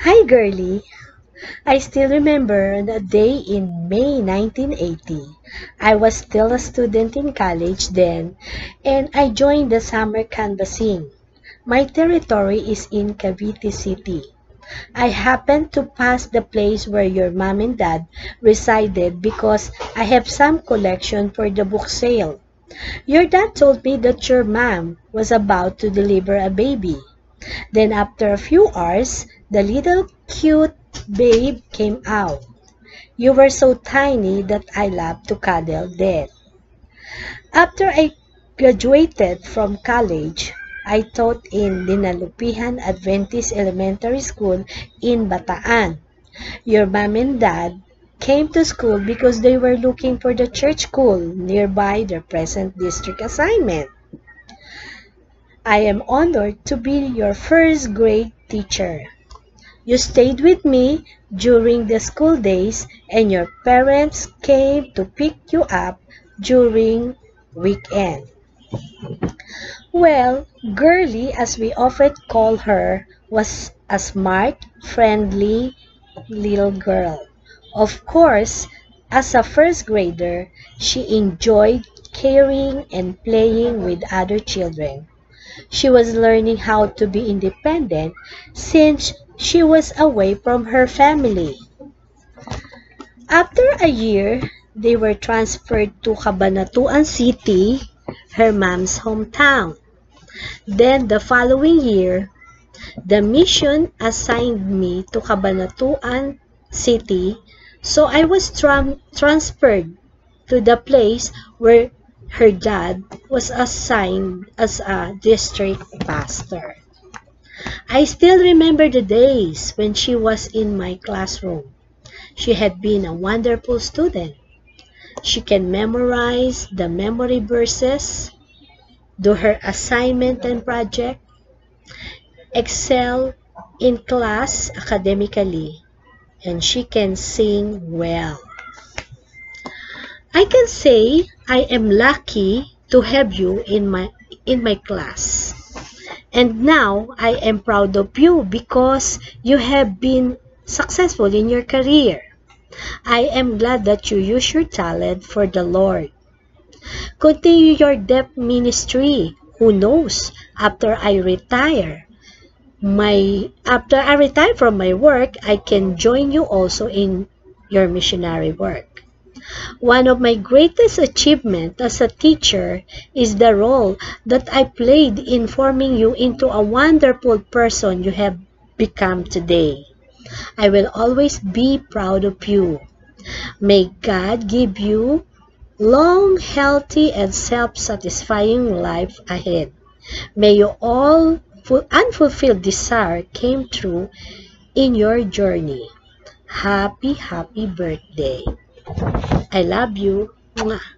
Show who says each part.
Speaker 1: Hi, girlie. I still remember the day in May 1980. I was still a student in college then, and I joined the summer canvassing. My territory is in Cavite City. I happened to pass the place where your mom and dad resided because I have some collection for the book sale. Your dad told me that your mom was about to deliver a baby. Then after a few hours, the little cute babe came out. You were so tiny that I loved to cuddle then. After I graduated from college, I taught in Dinalupihan Adventist Elementary School in Bataan. Your mom and dad came to school because they were looking for the church school nearby their present district assignment. I am honored to be your first grade teacher. You stayed with me during the school days and your parents came to pick you up during weekend. Well, Girlie, as we often call her, was a smart, friendly little girl. Of course, as a first grader, she enjoyed caring and playing with other children. She was learning how to be independent since she was away from her family. After a year, they were transferred to Cabanatuan City, her mom's hometown. Then the following year, the mission assigned me to Cabanatuan City so I was tra transferred to the place where her dad was assigned as a district pastor. I still remember the days when she was in my classroom. She had been a wonderful student. She can memorize the memory verses, do her assignment and project, excel in class academically, and she can sing well. I can say I am lucky to have you in my in my class. And now I am proud of you because you have been successful in your career. I am glad that you use your talent for the Lord. Continue your deaf ministry. Who knows, after I retire, my after I retire from my work, I can join you also in your missionary work. One of my greatest achievements as a teacher is the role that I played in forming you into a wonderful person you have become today. I will always be proud of you. May God give you long, healthy, and self-satisfying life ahead. May your all unfulfilled desire came true in your journey. Happy, happy birthday. I love you. Mwah.